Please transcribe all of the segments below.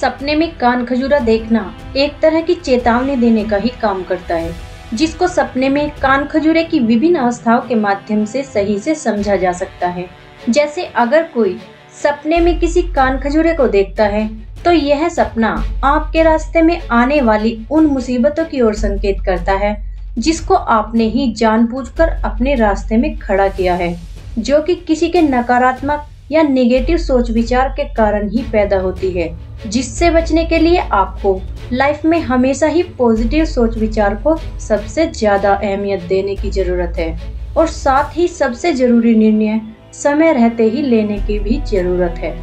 सपने में कान खजूरा देखना एक तरह की चेतावनी देने का ही काम करता है, जिसको सपने में कान खजूरे की विभिन्न अवस्थाओं के माध्यम से सही से समझा जा सकता है। जैसे अगर कोई सपने में किसी कान खजूरे को देखता है तो यह सपना आपके रास्ते में आने वाली उन मुसीबतों की ओर संकेत करता है, जिसको आपने ही जानबूझकर अपने रास्ते में खड़ा किया है, जो कि किसी के नकारात्मक या नेगेटिव सोच विचार के कारण ही पैदा होती है, जिससे बचने के लिए आपको लाइफ में हमेशा ही पॉजिटिव सोच विचार को सबसे ज़्यादा अहमियत देने की ज़रूरत है और साथ ही सबसे ज़रूरी निर्णय समय रहते ही लेने की भी ज़रूरत है।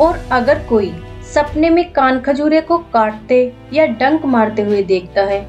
और अगर कोई सपने में कान खजूरे को काटते या डंक मारते हुए देखता है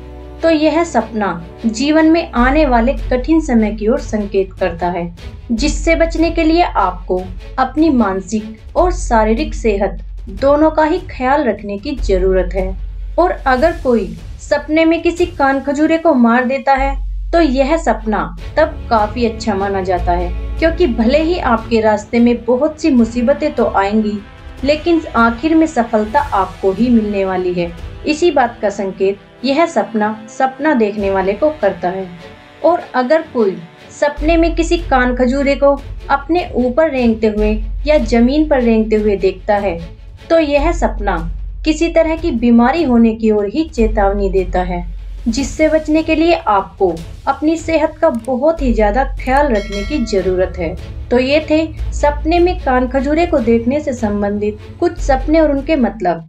तो यह सपना जीवन में आने वाले कठिन समय की ओर संकेत करता है, जिससे बचने के लिए आपको अपनी मानसिक और शारीरिक सेहत दोनों का ही ख्याल रखने की ज़रूरत है। और अगर कोई सपने में किसी कान खजूरे को मार देता है तो यह सपना तब काफ़ी अच्छा माना जाता है, क्योंकि भले ही आपके रास्ते में बहुत सी मुसीबतें तो आएँगी, लेकिन आखिर में सफलता आपको ही मिलने वाली है। इसी बात का संकेत यह सपना सपना देखने वाले को करता है। और अगर कोई सपने में किसी कान खजूरे को अपने ऊपर रेंगते हुए या ज़मीन पर रेंगते हुए देखता है तो यह सपना किसी तरह की बीमारी होने की ओर ही चेतावनी देता है, जिससे बचने के लिए आपको अपनी सेहत का बहुत ही ज़्यादा ख्याल रखने की ज़रूरत है। तो ये थे सपने में कान खजूरे को देखने से संबंधित कुछ सपने और उनके मतलब।